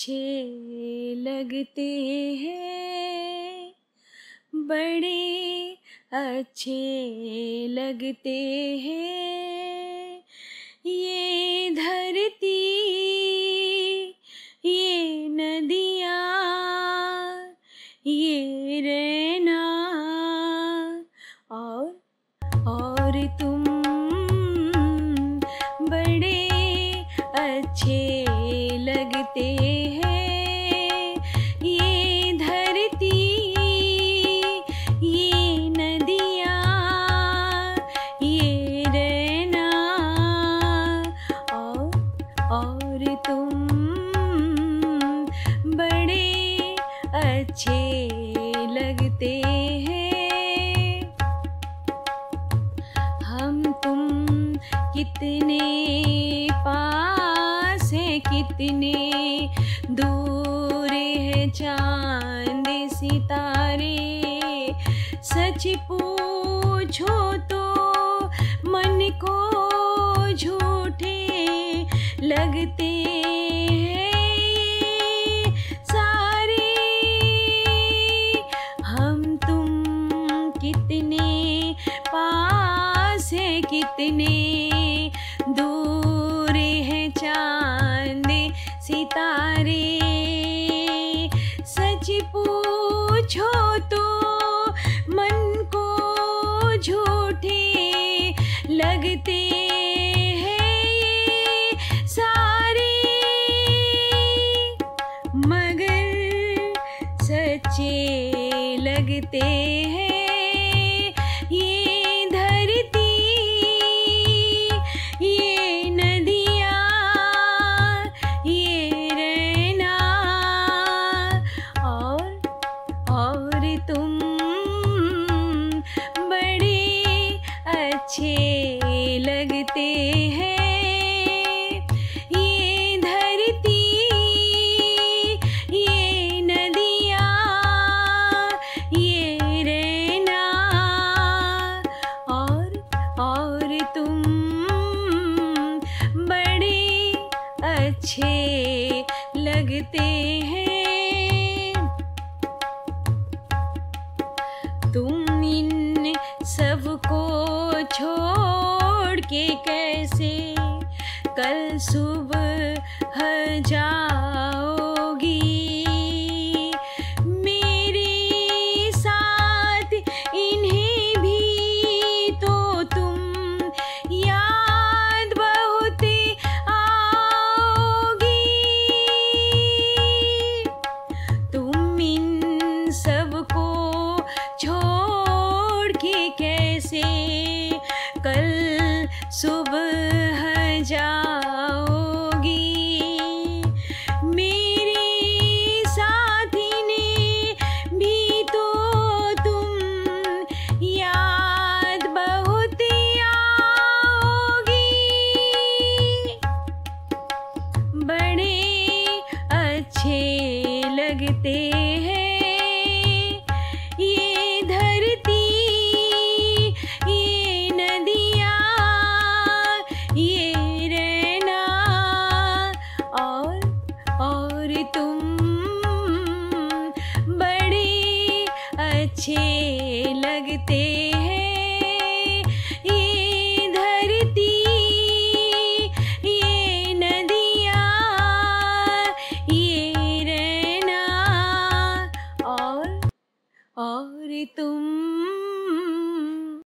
अच्छे लगते हैं, बड़े अच्छे लगते हैं। ये धरती, ये नदियाँ, ये रहना और और तुम बड़े अच्छे लगते हैं लगते हैं। हम तुम कितने पास हैं, कितने दूर है चाँद सितारे। सच पूछो तो मन को झूठे लगते कितने दूर है चाँद सितारे। सच पूछो तो मन को झूठे लगते हैं सारे। मगर लगते हैं अच्छे लगते हैं। ये धरती, ये नदियाँ, ये रहना। और और तुम बड़े अच्छे लगते हैं। के कैसे कल सुबह जाओगी मेरे साथ इन्हें भी तो तुम याद बहुत आओगी। तुम इन सबको छोड़ के कैसे लगते हैं। ये धरती ये नदियाँ ये रहना और और तुम बड़े अच्छे लगते